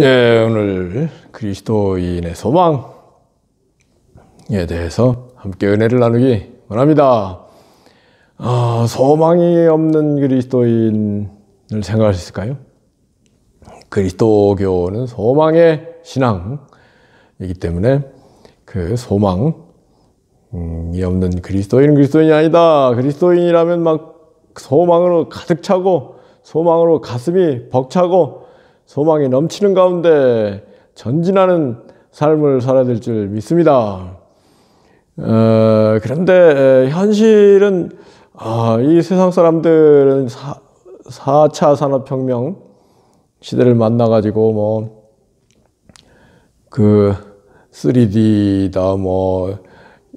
예, 오늘 그리스도인의 소망에 대해서 함께 은혜를 나누기 원합니다. 아, 소망이 없는 그리스도인을 생각할 수 있을까요? 그리스도교는 소망의 신앙이기 때문에 그 소망이 없는 그리스도인은 그리스도인이 아니다. 그리스도인이라면 막 소망으로 가득 차고 소망으로 가슴이 벅차고 소망이 넘치는 가운데 전진하는 삶을 살아야 될 줄 믿습니다. 어, 그런데 현실은 아, 이 세상 사람들은 사, 4차 산업혁명 시대를 만나가지고 뭐 그 3D다 뭐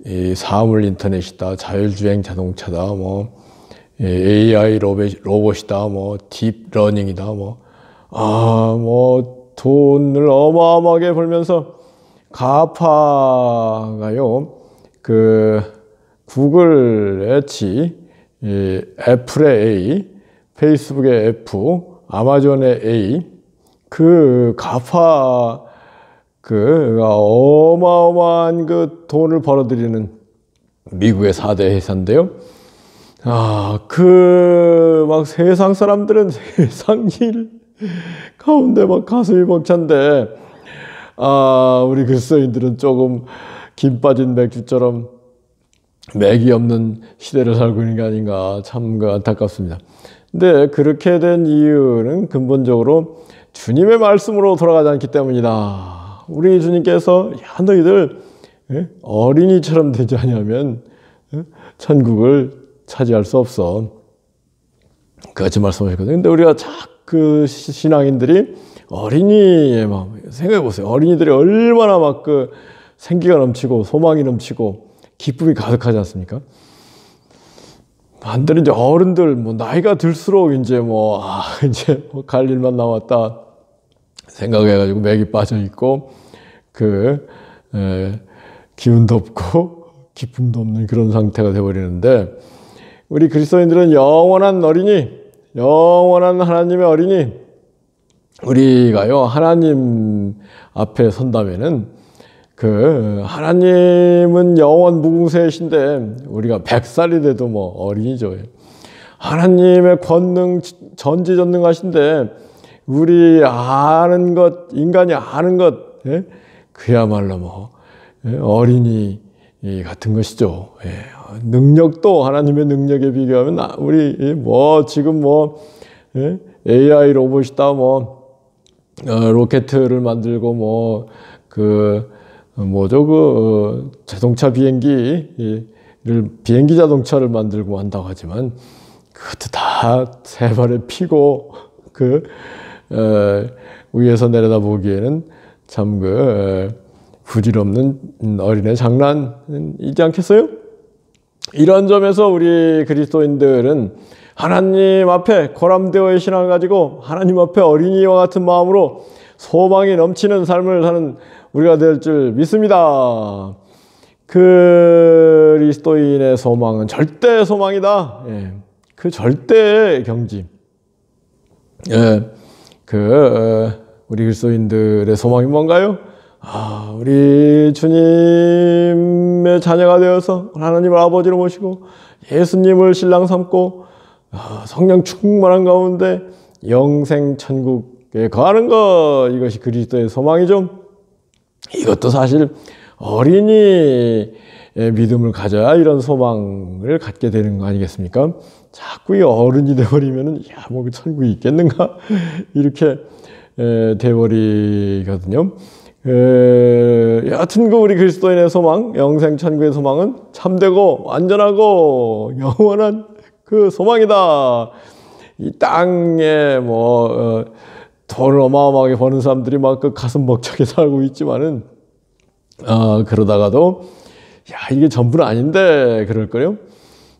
이 사물 인터넷이다 자율주행 자동차다 뭐 AI 로봇, 로봇이다 뭐 딥러닝이다 뭐 아, 뭐, 돈을 어마어마하게 벌면서 GAFA가요, 그, 구글 이 애플의 A, 페이스북의 F, 아마존의 A, 그 GAFA, 그, 어마어마한 그 돈을 벌어들이는 미국의 4대 회사인데요. 아, 그, 막 세상 사람들은 세상 일, 가운데 막 가슴이 벅찬데, 아, 우리 그리스도인들은 조금 김 빠진 맥주처럼 맥이 없는 시대를 살고 있는 게 아닌가 참그 안타깝습니다. 근데 그렇게 된 이유는 근본적으로 주님의 말씀으로 돌아가지 않기 때문이다. 우리 주님께서 야 너희들 예? 어린이처럼 되지 않으면 예? 천국을 차지할 수 없어. 그같이 말씀하셨거든요. 근데 우리가 자 그 신앙인들이 어린이의 마음 생각해 보세요. 어린이들이 얼마나 막 그 생기가 넘치고 소망이 넘치고 기쁨이 가득하지 않습니까? 반대로 이제 어른들 뭐 나이가 들수록 이제 뭐 아, 이제 뭐 갈 일만 남았다 생각해가지고 맥이 빠져 있고 그 에, 기운도 없고 기쁨도 없는 그런 상태가 돼버리는데 우리 그리스도인들은 영원한 어린이 영원한 하나님의 어린이 우리가요 하나님 앞에 선다면은 그 하나님은 영원 무궁세이신데 우리가 백살이 돼도 뭐 어린이죠. 하나님의 권능 전지전능하신데 우리 아는 것 인간이 아는 것 예? 그야말로 뭐 예? 어린이 같은 것이죠. 예. 능력도 하나님의 능력에 비교하면 우리 뭐 지금 뭐 AI 로봇이다 뭐 어, 로켓을 만들고 뭐 그 뭐죠 그 어, 자동차 비행기를 비행기 자동차를 만들고 한다고 하지만 그것도 다 세 발에 피고 그 어, 위에서 내려다 보기에는 참그 부질없는 어린애 장난이지 않겠어요? 이런 점에서 우리 그리스도인들은 하나님 앞에 고람되어의 신앙을 가지고 하나님 앞에 어린이와 같은 마음으로 소망이 넘치는 삶을 사는 우리가 될 줄 믿습니다. 그리스도인의 소망은 절대 소망이다. 예. 그 절대 경지. 예. 그 우리 그리스도인들의 소망이 뭔가요? 아, 우리 주님의 자녀가 되어서 하나님을 아버지로 모시고 예수님을 신랑 삼고 아, 성령 충만한 가운데 영생 천국에 거하는 것 이것이 그리스도의 소망이죠. 이것도 사실 어린이의 믿음을 가져야 이런 소망을 갖게 되는 거 아니겠습니까? 자꾸 이 어른이 되버리면은 야, 뭐그 천국이 있겠는가? 이렇게 돼버리거든요. 에, 여하튼 그 우리 그리스도인의 소망, 영생 천국의 소망은 참되고 완전하고 영원한 그 소망이다. 이 땅에 뭐 어, 돈을 어마어마하게 버는 사람들이 막 그 가슴 벅차게 살고 있지만은 어, 그러다가도 야 이게 전부는 아닌데 그럴 거요.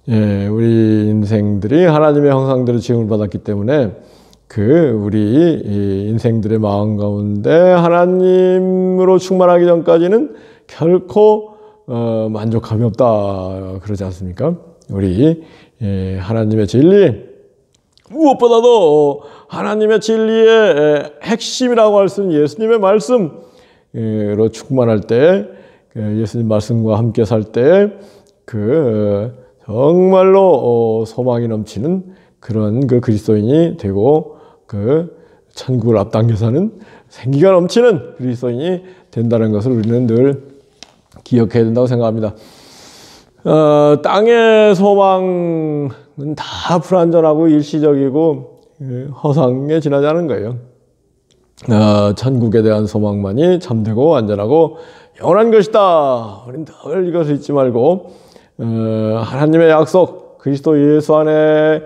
예, 우리 인생들이 하나님의 형상대로 지음을 받았기 때문에 그 우리 인생들의 마음 가운데 하나님으로 충만하기 전까지는 결코 어 만족함이 없다 그러지 않습니까? 우리 하나님의 진리 무엇보다도 하나님의 진리의 핵심이라고 할 수 있는 예수님의 말씀으로 충만할 때그 예수님 말씀과 함께 살 때 그 정말로 어, 소망이 넘치는 그런 그 그리스도인이 되고 그 천국을 앞당겨 사는 생기가 넘치는 그리스도인이 된다는 것을 우리는 늘 기억해야 된다고 생각합니다. 어, 땅의 소망은 다 불완전하고 일시적이고 그 허상에 지나지 않은 거예요. 어, 천국에 대한 소망만이 참되고 안전하고 영원한 것이다. 우리는 늘 이것을 잊지 말고 어, 하나님의 약속, 그리스도 예수 안에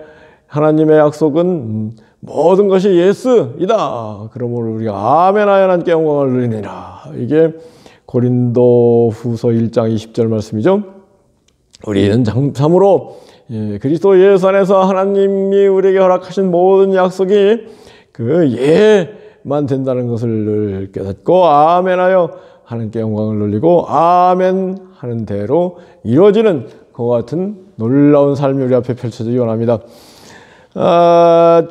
하나님의 약속은 모든 것이 예스이다. 그러므로 우리가 아멘 하여 하나님께 영광을 누리니라. 이게 고린도 후서 1장 20절 말씀이죠. 우리는 참으로 예, 그리스도 예수 안에서 하나님이 우리에게 허락하신 모든 약속이 그 예만 된다는 것을 깨닫고 아멘 하여 하나님께 영광을 돌리고 아멘 하는 대로 이루어지는 그와 같은 놀라운 삶이 우리 앞에 펼쳐지기 원합니다. 아,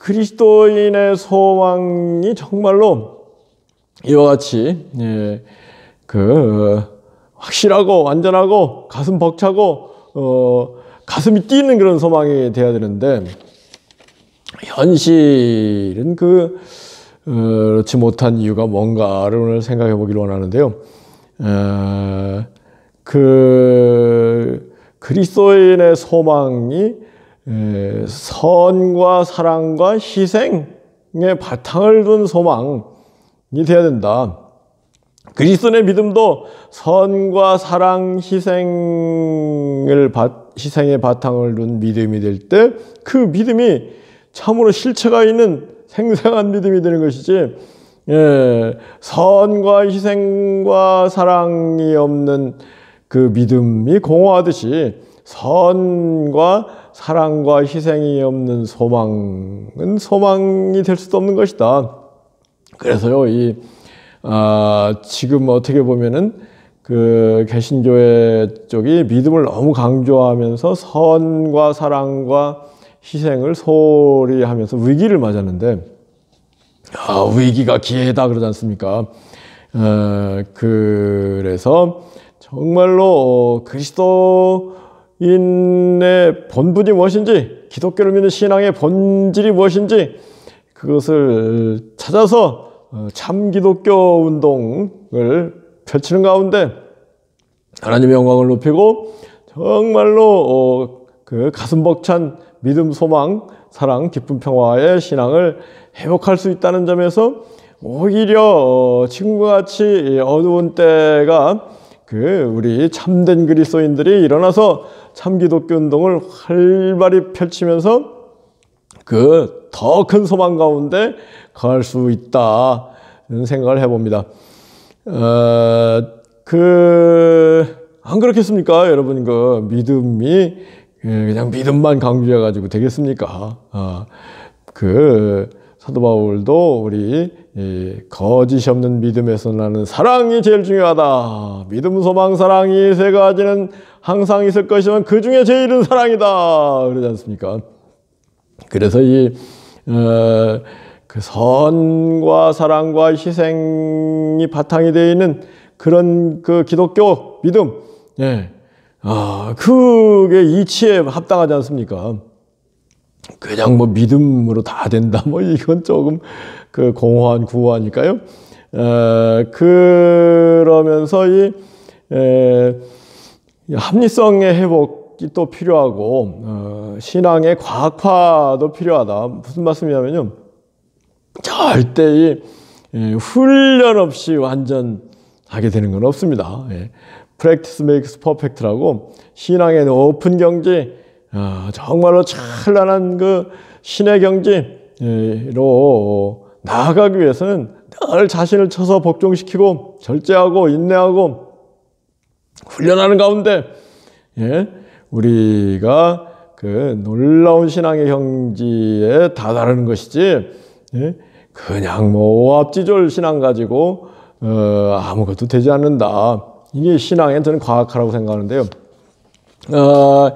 그리스도인의 소망이 정말로 이와 같이 예, 그 확실하고 완전하고 가슴 벅차고 어, 가슴이 뛰는 그런 소망이 돼야 되는데 현실은 그 어, 그렇지 못한 이유가 뭔가를 오늘 생각해 보기를 원하는데요. 어, 그 그리스도인의 소망이 에, 선과 사랑과 희생의 바탕을 둔 소망이 되어야 된다. 그리스도의 믿음도 선과 사랑, 희생을 희생의 바탕을 둔 믿음이 될 때 그 믿음이 참으로 실체가 있는 생생한 믿음이 되는 것이지 예, 선과 희생과 사랑이 없는 그 믿음이 공허하듯이 선과 사랑과 희생이 없는 소망은 소망이 될 수도 없는 것이다. 그래서요, 이, 아, 지금 어떻게 보면은 그 개신교회 쪽이 믿음을 너무 강조하면서 선과 사랑과 희생을 소리 하면서 위기를 맞았는데, 아, 위기가 기회다 그러지 않습니까? 어, 그래서 정말로 그리스도 인의 본분이 무엇인지, 기독교를 믿는 신앙의 본질이 무엇인지, 그것을 찾아서 어, 참 기독교 운동을 펼치는 가운데 하나님의 영광을 높이고 정말로 어, 그 가슴 벅찬 믿음, 소망, 사랑, 기쁨, 평화의 신앙을 회복할 수 있다는 점에서 오히려 어, 지금과 같이 어두운 때가 그 우리 참된 그리스도인들이 일어나서 참 기독교 운동을 활발히 펼치면서 그 더 큰 소망 가운데 갈 수 있다 는 생각을 해봅니다. 어, 그, 안 그렇겠습니까? 여러분, 그 믿음이 그냥 믿음만 강조해가지고 되겠습니까? 어, 그 사도 바울도 우리 거짓이 없는 믿음에서 나는 사랑이 제일 중요하다. 믿음, 소망, 사랑이 세 가지는 항상 있을 것이지만 그 중에 제일은 사랑이다. 그러지 않습니까? 그래서 이, 어, 그 선과 사랑과 희생이 바탕이 되어 있는 그런 그 기독교 믿음, 예. 아, 그게 이치에 합당하지 않습니까? 그냥 뭐 믿음으로 다 된다. 뭐 이건 조금 그 공허한 구호하니까요. 에, 그러면서 이 에, 합리성의 회복이 또 필요하고 어, 신앙의 과학화도 필요하다. 무슨 말씀이냐면요. 절대 이 예, 훈련 없이 완전 하게 되는 건 없습니다. 예. practice makes perfect라고 신앙의 높은 경지, 아, 정말로 찬란한 그 신의 경지로 나아가기 위해서는 늘 자신을 쳐서 복종시키고 절제하고 인내하고 훈련하는 가운데 예, 우리가 그 놀라운 신앙의 경지에 다다르는 것이지 예, 그냥 뭐 오합지졸 신앙 가지고 어, 아무것도 되지 않는다. 이게 신앙의 저는 과학화라고 생각하는데요. 어,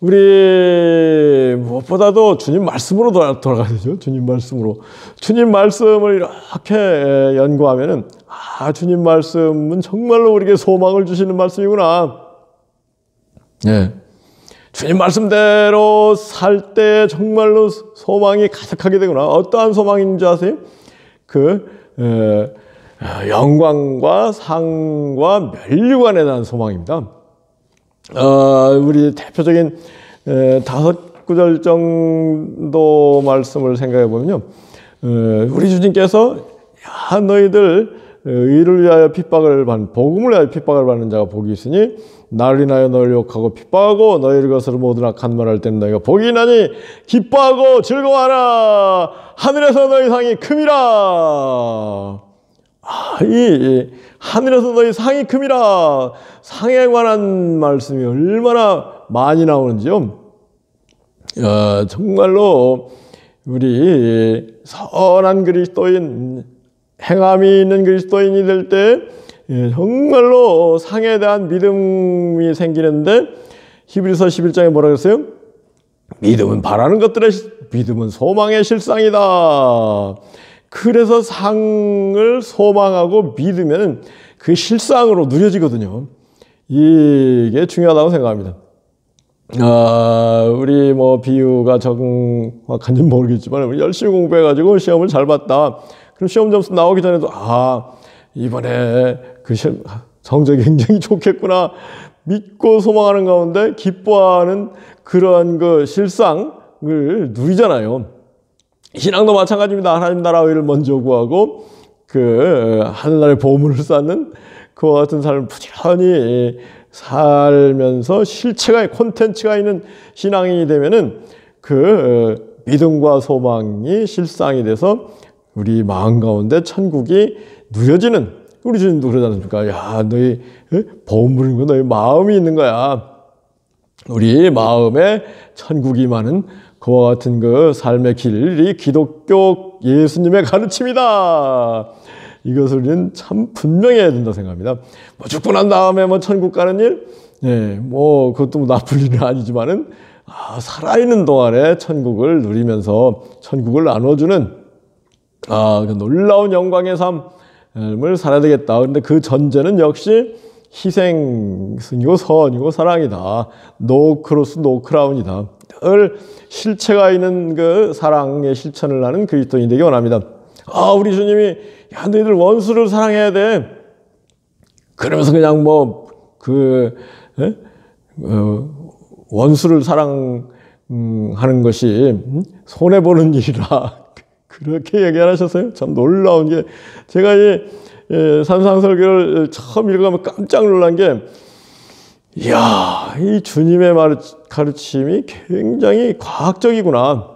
우리 무엇보다도 주님 말씀으로 돌아, 돌아가야 되죠. 주님 말씀으로. 주님 말씀을 이렇게 연구하면은, 아, 주님 말씀은 정말로 우리에게 소망을 주시는 말씀이구나. 예. 주님 말씀대로 살 때 정말로 소망이 가득하게 되구나. 어떠한 소망인지 아세요? 그, 에, 영광과 상과 멸류관에 대한 소망입니다. 어, 우리 대표적인 에, 다섯 구절 정도 말씀을 생각해 보면요. 어, 우리 주님께서 야 너희들 의를 위하여 핍박을 받는 복음을 위하여 핍박을 받는 자가 복이 있으니 나를 인하여 너희를 욕하고 핍박하고 너희를 것으로 모든 악한 말할 때는 너희가 복이 있나니 기뻐하고 즐거워하라 하늘에서 너희 상이 큼이라 아, 이 하늘에서 너희 상이 큼이라 상에 관한 말씀이 얼마나 많이 나오는지요. 어, 정말로 우리 선한 그리스도인 행함이 있는 그리스도인이 될때 예, 정말로 상에 대한 믿음이 생기는데 히브리서 11장에 뭐라 그랬어요? 믿음은 바라는 것들의 믿음은 소망의 실상이다. 그래서 상을 소망하고 믿으면 그 실상으로 누려지거든요. 이게 중요하다고 생각합니다. 아, 우리 뭐 비유가 정확한지 모르겠지만 우리 열심히 공부해가지고 시험을 잘 봤다. 그럼 시험 점수 나오기 전에도 아 이번에 그 시험 성적이 굉장히 좋겠구나 믿고 소망하는 가운데 기뻐하는 그러한 그 실상을 누리잖아요. 신앙도 마찬가지입니다. 하나님 나라 의를 먼저 구하고 그 하늘나라의 보물을 쌓는 그와 같은 삶을 부지런히 살면서 실체가 콘텐츠가 있는 신앙이 되면은 그 믿음과 소망이 실상이 돼서 우리 마음 가운데 천국이 누려지는 우리 주님도 그러지 않습니까? 야, 너희 보물인 거 너희 마음이 있는 거야. 우리 마음에 천국이 많은 그와 같은 그 삶의 길이 기독교 예수님의 가르침이다. 이것을 우리는 참 분명해야 된다 생각합니다. 뭐 죽고 난 다음에 뭐 천국 가는 일, 예, 뭐 그것도 뭐 나쁜 일은 아니지만은 아, 살아있는 동안에 천국을 누리면서 천국을 나눠주는 아, 그 놀라운 영광의 삶을 살아야 되겠다. 그런데 그 전제는 역시 희생이고 선이고 사랑이다. no cross no crown이다. 늘 실체가 있는 그 사랑의 실천을 하는 그리스도인 되기 원합니다. 아, 우리 주님이 야, 너희들 원수를 사랑해야 돼. 그러면서 그냥 뭐, 그, 에? 어, 원수를 사랑하는 것이 음? 손해 보는 일이라. 그렇게 얘기 하셨어요. 참 놀라운 게, 제가 이 예, 산상설교를 처음 읽어가면 깜짝 놀란 게, 이야, 이 주님의 가르침이 굉장히 과학적이구나.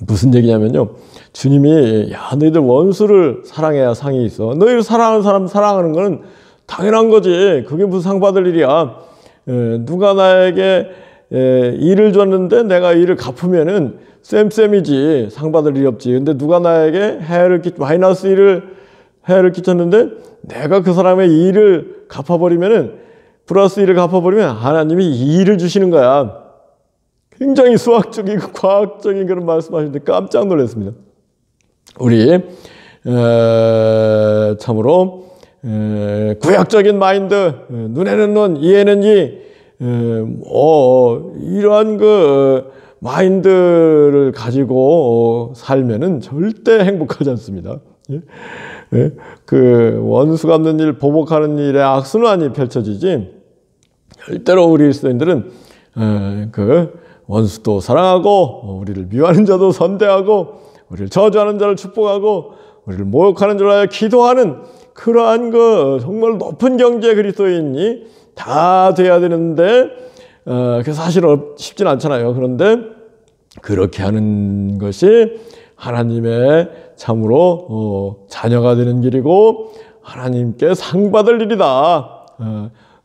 무슨 얘기냐면요. 주님이, 야, 너희들 원수를 사랑해야 상이 있어. 너희를 사랑하는 사람 사랑하는 거는 당연한 거지. 그게 무슨 상 받을 일이야. 에, 누가 나에게 에, 일을 줬는데 내가 일을 갚으면은 쌤쌤이지. 상 받을 일이 없지. 근데 누가 나에게 해를 끼, 마이너스 일을, 해를 끼쳤는데 내가 그 사람의 일을 갚아버리면은 플러스 1을 갚아버리면 하나님이 2를 주시는 거야. 굉장히 수학적이고 과학적인 그런 말씀하시는데 깜짝 놀랐습니다. 우리 에, 참으로 에, 구약적인 마인드, 에, 눈에는 눈, 이에는 이, 에, 어, 이러한 그 마인드를 가지고 어, 살면은 절대 행복하지 않습니다. 예? 예? 그 원수 갚는 일, 보복하는 일에 악순환이 펼쳐지지 절대로 우리 그리스도인들은 그 원수도 사랑하고 우리를 미워하는 자도 선대하고 우리를 저주하는 자를 축복하고 우리를 모욕하는 자를 하여 기도하는 그러한 그 정말 높은 경제 그리스도인이 다 돼야 되는데 어, 그 사실 쉽진 않잖아요. 그런데 그렇게 하는 것이 하나님의 참으로 어, 자녀가 되는 길이고 하나님께 상 받을 일이다.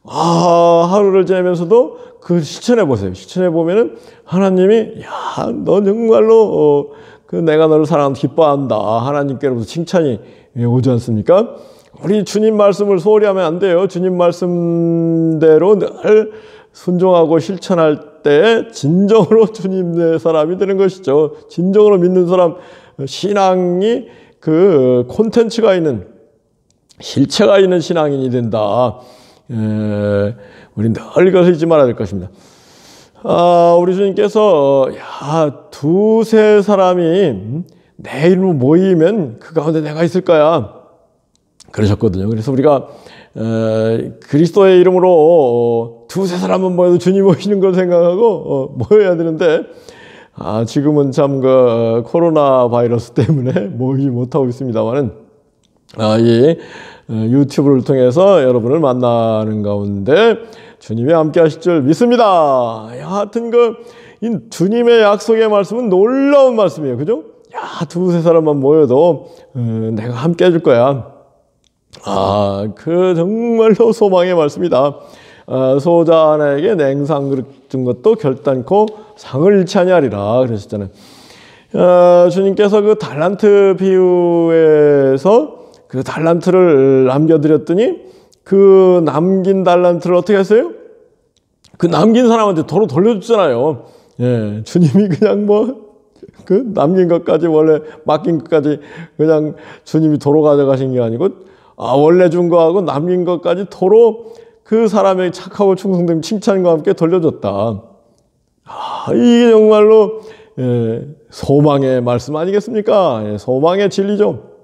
어, 아, 하루를 지내면서도 그 실천해 보세요. 실천해 보면은 하나님이 야, 너 정말로 어, 그 내가 너를 사랑한다 기뻐한다. 하나님께로부터 칭찬이 오지 않습니까? 우리 주님 말씀을 소홀히 하면 안 돼요. 주님 말씀대로 늘 순종하고 실천할 때 진정으로 주님의 사람이 되는 것이죠. 진정으로 믿는 사람 신앙이 그 콘텐츠가 있는 실체가 있는 신앙인이 된다. 에, 우리 늘 이것을 잊지 말아야 될 것입니다. 아, 우리 주님께서 야 두세 사람이 내 이름으로 모이면 그 가운데 내가 있을 거야. 그러셨거든요. 그래서 우리가 에, 그리스도의 이름으로 어, 두세 사람은 모여도 주님 오시는 걸 생각하고 어, 모여야 되는데 아, 지금은 참 그, 어, 코로나 바이러스 때문에 모이지 못하고 있습니다만은 아, 이 어, 유튜브를 통해서 여러분을 만나는 가운데 주님이 함께 하실 줄 믿습니다. 하여튼 그, 이 주님의 약속의 말씀은 놀라운 말씀이에요. 그죠? 야, 두세 사람만 모여도 어, 내가 함께 해줄 거야. 아, 그 정말로 소망의 말씀이다. 아, 소자 하나에게 냉상 그릇 준 것도 결단코 상을 아니하리라 그러셨잖아요. 아, 주님께서 그 달란트 비유에서 그 달란트를 남겨드렸더니 그 남긴 달란트를 어떻게 했어요? 그 남긴 사람한테 도로 돌려줬잖아요. 예, 주님이 그냥 뭐, 그 남긴 것까지 원래 맡긴 것까지 그냥 주님이 도로 가져가신 게 아니고, 아, 원래 준 거하고 남긴 것까지 도로 그 사람의 착하고 충성됨 칭찬과 함께 돌려줬다. 아, 이게 정말로, 예, 소망의 말씀 아니겠습니까? 예, 소망의 진리죠.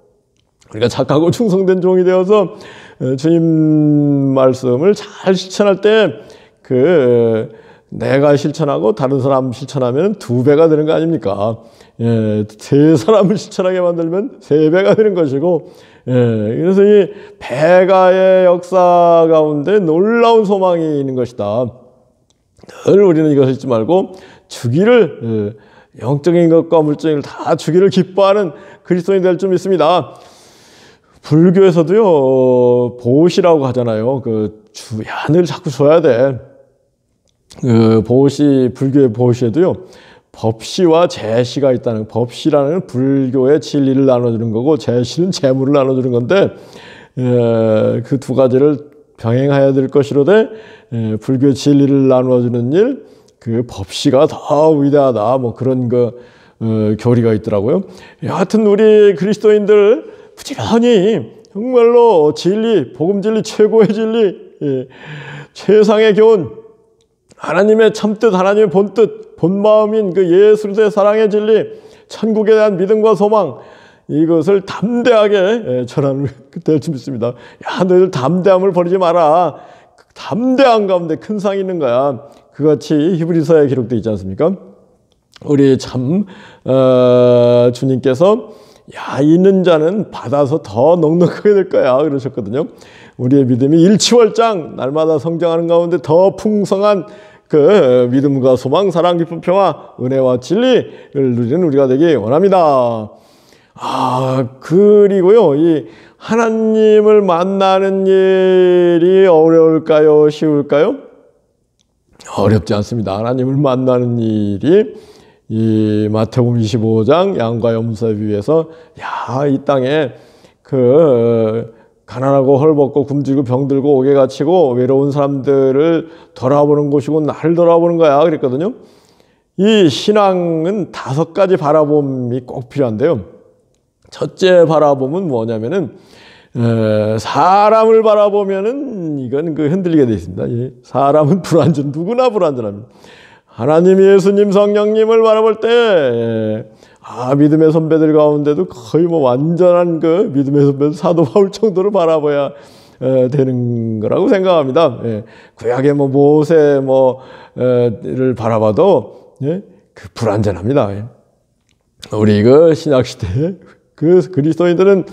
우리가 착하고 충성된 종이 되어서 어, 주님 말씀을 잘 실천할 때 그 내가 실천하고 다른 사람 실천하면 두 배가 되는 거 아닙니까? 예, 세 사람을 실천하게 만들면 세 배가 되는 것이고, 예, 그래서 이 배가의 역사 가운데 놀라운 소망이 있는 것이다. 늘 우리는 이것을 잊지 말고 주기를 예, 영적인 것과 물적인 다 주기를 기뻐하는 그리스도인이 될 줄 믿습니다. 불교에서도요, 보시라고 하잖아요. 그, 주, 야, 늘 자꾸 줘야 돼. 그, 보시, 불교의 보시에도요, 법시와 재시가 있다는, 법시라는 불교의 진리를 나눠주는 거고, 재시는 재물을 나눠주는 건데, 그 두 가지를 병행해야 될 것이로되, 에, 불교의 진리를 나눠주는 일, 그 법시가 더 위대하다. 뭐 그런 그, 어, 교리가 있더라고요. 하여튼 우리 그리스도인들, 부지런히 정말로 진리, 복음 진리 최고의 진리, 예, 최상의 교훈, 하나님의 참뜻, 하나님의 본뜻, 본마음인 그 예수의 사랑의 진리, 천국에 대한 믿음과 소망, 이것을 담대하게 예, 전하는 될줄 믿습니다. 야, 너희들 담대함을 버리지 마라. 담대한 가운데 큰 상이 있는 거야. 그같이 히브리서에 기록되어 있지 않습니까? 우리 참 어, 주님께서 야, 있는 자는 받아서 더 넉넉하게 될 거야. 그러셨거든요. 우리의 믿음이 일치월장, 날마다 성장하는 가운데 더 풍성한 그 믿음과 소망, 사랑, 기쁨, 평화, 은혜와 진리를 누리는 우리가 되기 원합니다. 아, 그리고요, 이 하나님을 만나는 일이 어려울까요? 쉬울까요? 어렵지 않습니다. 하나님을 만나는 일이 이 마태복음 25장 양과 염소에 비해서 야, 이 땅에 그 가난하고 헐벗고 굶주리고 병들고 옥에 갇히고 외로운 사람들을 돌아보는 곳이고 나를 돌아보는 거야 그랬거든요. 이 신앙은 다섯 가지 바라봄이 꼭 필요한데요. 첫째 바라봄은 뭐냐면은 사람을 바라보면은 이건 그 흔들리게 돼 있습니다. 사람은 불완전 누구나 불완전합니다. 하나님, 예수님, 성령님을 바라볼 때, 아, 믿음의 선배들 가운데도 거의 뭐 완전한 그 믿음의 선배 사도 바울 정도로 바라봐야 되는 거라고 생각합니다. 예, 구약의 뭐 모세 뭐를 바라봐도 예, 그 불완전합니다. 예. 우리 그 신약 시대 그 그리스도인들은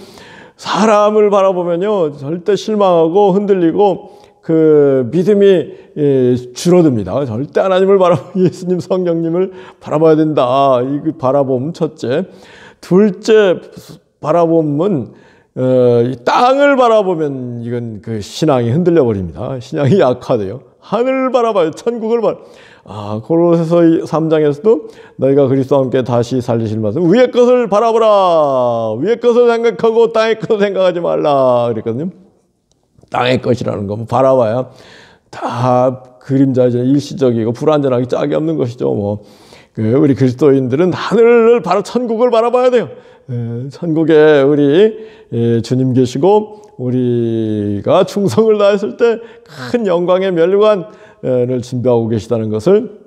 사람을 바라보면요 절대 실망하고 흔들리고 그 믿음이 예, 줄어듭니다. 절대 하나님을 바라 예수님 성령님을 바라봐야 된다. 이 바라봄 첫째. 둘째 바라봄은 어, 땅을 바라보면 이건 그 신앙이 흔들려 버립니다. 신앙이 약화돼요. 하늘을 바라봐요. 천국을 바라. 아, 고로새서 3장에서도 너희가 그리스도와 함께 다시 살리실 말씀. 위의 것을 바라보라. 위의 것을 생각하고 땅의 것을 생각하지 말라. 그랬거든요. 땅의 것이라는 거 바라봐야 다 그림자죠. 일시적이고 불완전하기 짝이 없는 것이죠. 뭐. 그 우리 그리스도인들은 하늘을 바로 천국을 바라봐야 돼요. 에, 천국에 우리 에, 주님 계시고 우리가 충성을 다했을 때 큰 영광의 멸관을 준비하고 계시다는 것을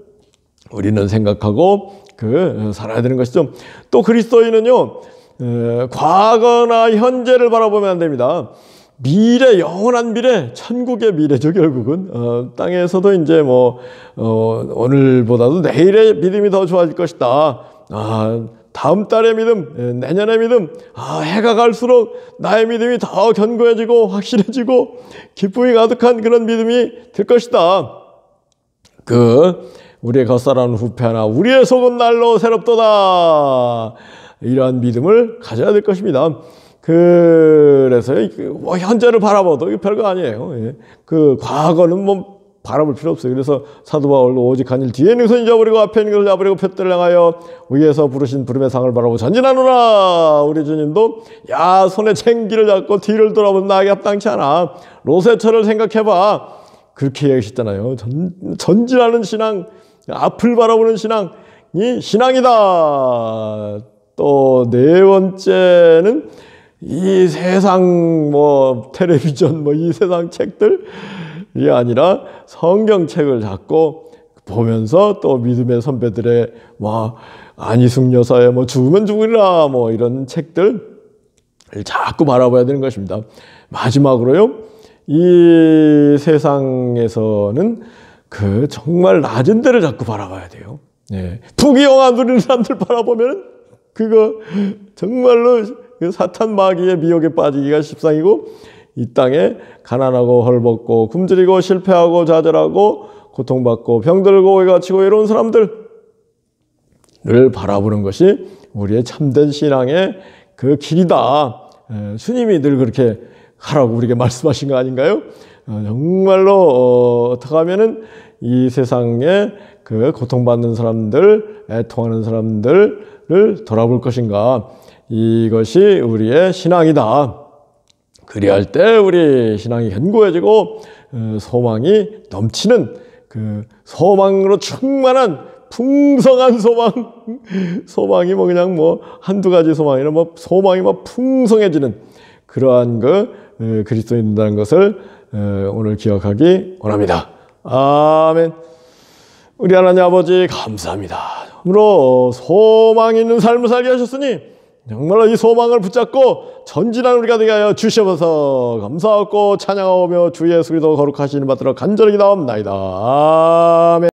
우리는 생각하고 그 살아야 되는 것이죠. 또 그리스도인은요 에, 과거나 현재를 바라보면 안 됩니다. 미래 영원한 미래 천국의 미래죠 결국은 어, 땅에서도 이제 뭐 어, 오늘보다도 내일의 믿음이 더 좋아질 것이다. 아, 다음 달의 믿음, 내년의 믿음, 아, 해가 갈수록 나의 믿음이 더 견고해지고 확실해지고 기쁨이 가득한 그런 믿음이 될 것이다. 그 우리의 겉사람 후패 하나 우리의 속은 날로 새롭도다. 이러한 믿음을 가져야 될 것입니다. 그래서 뭐 현재를 바라봐도 별거 아니에요. 예. 그 과거는 뭐 바라볼 필요 없어요. 그래서 사도 바울도 오직 한일 뒤에 있는 것은 잊어버리고 앞에 있는 것을 잡으려고 표대를 향하여 위에서 부르신 부름의 상을 바라보고 전진하노라. 우리 주님도 야 손에 챙기를 잡고 뒤를 돌아보면 나에게 합당치 않아. 로세처를 생각해봐. 그렇게 얘기하셨잖아요. 전, 전진하는 신앙, 앞을 바라보는 신앙이 신앙이다. 또 네 번째는 이 세상 뭐 텔레비전 뭐 이 세상 책들이 아니라 성경책을 잡고 보면서 또 믿음의 선배들의 뭐 안희숙 여사의 뭐 죽으면 죽으리라 뭐 이런 책들 자꾸 바라봐야 되는 것입니다. 마지막으로요. 이 세상에서는 그 정말 낮은 데를 자꾸 바라봐야 돼요. 예. 부귀영화 누리는 사람들 바라보면 그거 정말로 그 사탄 마귀의 미혹에 빠지기가 십상이고 이 땅에 가난하고 헐벗고 굶주리고 실패하고 좌절하고 고통받고 병들고 오해가치고 외로운 사람들을 바라보는 것이 우리의 참된 신앙의 그 길이다. 주님이 늘 그렇게 하라고 우리에게 말씀하신 거 아닌가요? 어, 정말로 어, 어떻게 하면은 이 세상에 그 고통받는 사람들, 애통하는 사람들을 돌아볼 것인가? 이것이 우리의 신앙이다. 그리할 때 우리 신앙이 견고해지고 어, 소망이 넘치는 그 소망으로 충만한 풍성한 소망, 소망이 뭐 그냥 뭐 한두 가지 소망이 아니라 뭐 소망이 뭐 풍성해지는 그러한 그 어, 그리스도인이라는 것을 어, 오늘 기억하기 원합니다. 아멘. 우리 하나님 아버지 감사합니다. 그러므로 소망 있는 삶을 살게 하셨으니 정말로 이 소망을 붙잡고 전진하는 우리가 되게 하여 주시옵소서 감사하고 찬양하오며 주 예수 그리스도 거룩하시는 받들어 간절히 나옵나이다. 아멘.